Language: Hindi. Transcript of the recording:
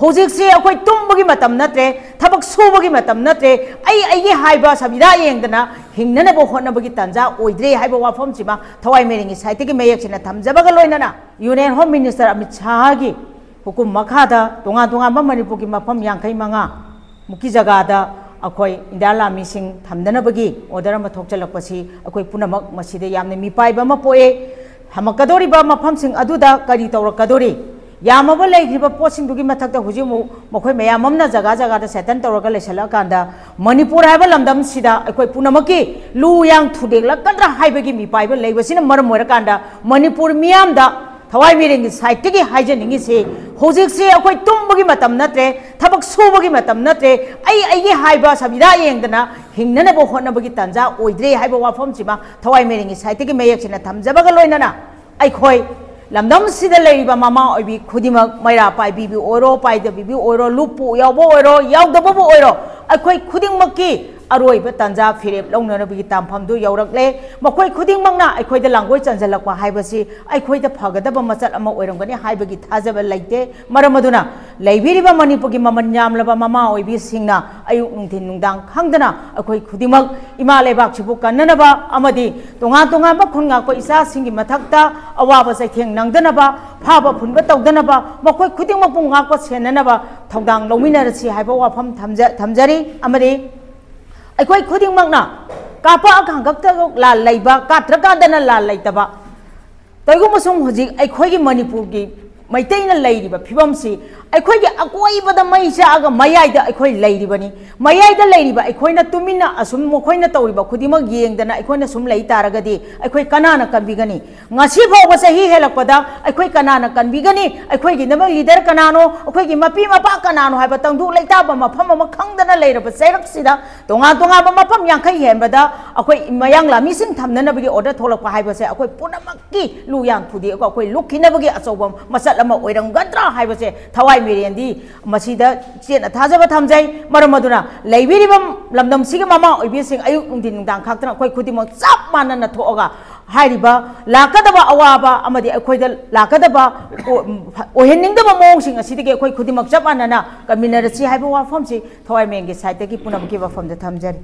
ꯍꯧꯖꯤꯛꯁꯦ ꯑꯩꯈꯣꯏ ꯇꯨꯝꯕꯒꯤ ꯃꯇꯝ ꯅꯠꯇ꯭ꯔꯦ ꯊꯕꯛ ꯁꯨꯕꯒꯤ ꯃꯇꯝ ꯅꯠꯇ꯭ꯔꯦ ꯑꯩ ꯑꯩꯒꯤ ꯍꯥꯏꯕ ꯁꯕꯤꯗꯥ ꯌꯦꯡꯗꯅ ꯍꯤꯡꯅꯅꯕ ꯍꯣꯠꯅꯕꯒꯤ ꯇꯥꯟꯖꯥ ꯑꯣꯏꯗ꯭ꯔꯦ ꯍꯥꯏꯕ ꯋꯥꯐꯝꯁꯤꯃ ꯊꯋꯥꯏ ꯃꯦꯔꯤꯡꯒꯤ ꯁꯥꯏꯠꯇꯒꯤ ꯃꯌꯦꯛꯁꯤꯅ ꯊꯝꯖꯕꯒ ꯂꯣꯏꯅꯅ ꯌꯨꯅꯤꯌꯟ ꯍꯣꯝ ꯃꯤꯅꯤꯁꯇꯔ ꯑꯃꯤꯠ ꯁꯥꯍꯒꯤ ꯍꯨꯀꯨꯝ ꯃꯈꯥꯗ ꯇꯣꯉꯥꯟ ꯇꯣꯉꯥꯟꯕ ꯃꯅꯤꯄꯨꯔꯒꯤ ꯃꯐꯝ ꯌꯥꯡꯈꯩ ꯃꯉꯥ ꯃꯨꯛꯀꯤ ꯖꯒꯥꯗ ꯑꯩꯈꯣꯏ ꯏꯟꯗꯤꯌꯥ ꯂꯥꯟꯃꯤꯁꯤꯡ ꯊꯝꯗꯅꯕꯒꯤ ꯑꯣꯔꯗꯔ ꯑꯃ ꯊꯣꯛꯆꯜꯂꯛꯄꯁꯤ ꯑꯩꯈꯣꯏ ꯄꯨꯝꯅꯃꯛ ꯃꯁꯤꯗ ꯌꯥꯝꯅ ꯃꯤꯄꯥꯏꯕ ꯑꯃ ꯄꯣꯛꯑꯦ ꯊꯝꯃꯛꯀꯗꯧꯔꯤꯕ ꯃꯐꯝꯁꯤꯡ ꯑꯗꯨꯗ ꯀꯔꯤ ꯇꯧꯔꯛꯀꯗꯧꯔꯤ ꯌꯥꯝꯃꯕ ꯂꯩꯈ꯭ꯔꯤꯕ ꯄꯣꯠꯁꯤꯡꯗꯨꯒꯤ ꯃꯊꯛꯇ ꯍꯧꯖꯤꯛ ꯑꯃꯨꯛ ꯃꯈꯣꯏ ꯃꯌꯥꯝ ꯑꯃꯅ ꯖꯒꯥ ꯖꯒꯥꯗ ꯁꯦꯇꯟ ꯇꯧꯔꯒ ꯂꯩꯁꯜꯂꯛꯑꯀꯥꯟꯗ ꯃꯅꯤꯄꯨꯔ ꯍꯥꯏꯕ ꯂꯝꯗꯝꯁꯤꯗ ꯑꯩꯈꯣꯏ ꯄꯨꯝꯅꯃꯛꯀꯤ ꯂꯨ ꯌꯥꯡ ꯊꯨꯗꯦꯛꯂꯛꯀꯗ꯭ꯔꯥ ꯍꯥꯏꯕꯒꯤ ꯃꯤꯄꯥꯏꯕ ꯂꯩꯕꯁꯤꯅ ꯃꯔꯝ ꯑꯣꯏꯔꯀꯥꯟꯗ ꯃꯅꯤꯄꯨꯔ ꯃꯤꯌꯥꯝꯗ ꯊꯋꯥꯏ ꯃꯤꯔꯦꯡꯒꯤ ꯁꯥꯏꯠꯇꯒꯤ ꯍꯥꯏꯖꯅꯤꯡꯉꯤꯁꯤ ꯍꯧꯖꯤꯛꯁꯤ ꯑꯩꯈꯣꯏ ꯇꯨꯝꯕꯒꯤ ꯃꯇꯝ ꯅꯠꯇ꯭ꯔꯦ ꯊꯕꯛ ꯁꯨꯕꯒꯤ ꯃꯇꯝ ꯅꯠꯇ꯭ꯔꯦ ꯑꯩ ꯑꯩꯒꯤ ꯍꯥꯏꯕ ꯁꯕꯤꯗꯥ ꯌꯦꯡꯗꯅ ꯍꯤꯡꯅꯅꯕ ꯍꯣꯠꯅꯕꯒꯤ ꯇꯥꯟꯖꯥ ꯑꯣꯏꯗ꯭ꯔꯦ ꯍꯥꯏꯕ ꯋꯥꯐꯝꯁꯤꯃ ꯊꯋꯥꯏ ꯃꯤꯔꯦꯡꯒꯤ ꯁꯥꯏꯠꯇꯒꯤ ꯃꯌꯦꯛꯁꯤꯅ ꯊꯝꯖꯕꯒ ꯂꯣꯏꯅꯅ ꯑꯩꯈꯣꯏ lamdam le iba mama oibi khudimag maira pai bibi oiro pai da bibi oiro lupu yabo oiro yawda bu oiro akoi khudimag ki aroi ba tanja phirep long na bi tam pham du yawrak le makoi khudimag na akoi da langoi chanjalak wa hai basi akoi da phagada ba masal ama oirang gani hai ba gi thaja ba laite maramaduna लेबीरीबा Manipur की ममन यामलब ममा ओबी सिंगना अयुक नुंथिन नुंदांग खंगदना अखोय इमा लेबाक छिबु कन्ननबा अमदि खुनगा को इसा अवाब सैथेंग नंगदनबा फाब फुनब तौदनबा मखोय खुदिमक पुंगा को सेननबा थौदांग लौमिनरसी हाइबा वाफम थमजा थमजरी अमदि अखोय ला लेब कात्रकादना ला लेतबा तैगुमसुम हूँ अखोय की मणिपुर की मैतैन लेब फिवसी अखोई अकोबद मई चाग मयाद अखोई तुम असम तौर खुद येदना अखोन सूम लेतारगदी अखोई कना कनबीगनी फाव चाही हेलपद कना कनबीगनी लीडर कनानो अखोई मपी मपा कनानो है तंदू लेता मफम खंगदन लेरब चैरक्सीद तोा तोब मफम यांखई हेनबद अखोई मयांग थोलप है अखोई पूनम की लु यांग फुदी अखोई लुखीनबगी अचौब मचल ꯑꯃ ꯑꯣꯏꯔꯝꯒꯗ꯭ꯔꯥ ꯍꯥꯏꯕꯁꯦ ꯊꯋꯥꯏ ꯃꯤꯔꯦꯟꯗꯤ ꯃꯁꯤꯗ ꯆꯦꯠꯅ ꯊꯥꯖꯕ ꯊꯝꯖꯩ ꯃꯔꯝ ꯑꯗꯨꯅ ꯂꯩꯕꯤꯔꯤꯕ ꯂꯝꯗꯝꯁꯤꯒꯤ ꯃꯃꯥ ꯑꯣꯏꯕꯤꯁꯤꯡ ꯑꯌꯨꯛ ꯅꯨꯡꯊꯤꯟ ꯅꯨꯡꯗꯥꯡ ꯈꯛꯇꯅ ꯑꯩꯈꯣꯏ ꯈꯨꯗꯤꯡꯃꯛ ꯆꯞ ꯃꯥꯟꯅꯅ ꯊꯣꯛꯑꯒ ꯍꯥꯏꯔꯤꯕ ꯂꯥꯛꯀꯗꯕ ꯑꯋꯥꯕ ꯑꯃꯗꯤ ꯑꯩꯈꯣꯏꯗ ꯂꯥꯛꯀꯗꯕ ꯑꯣꯏꯍꯟꯅꯤꯡꯗꯕ ꯃꯑꯣꯡꯁꯤꯡ ꯑꯁꯤꯗꯒꯤ ꯑꯩꯈꯣꯏ ꯈꯨꯗꯤꯡꯃꯛ ꯆꯞ ꯃꯥꯟꯅꯅ ꯀꯟꯃꯤꯟꯅꯔꯁꯤ ꯍꯥꯏꯕ ꯋꯥꯐꯝꯁꯤ ꯊꯋꯥꯏ ꯃꯦꯟꯒꯤ ꯁꯥꯏꯠꯇꯒꯤ ꯄꯨꯝꯅꯃꯛꯀꯤ ꯋꯥꯐꯝꯗ ꯊꯝꯖꯔꯤ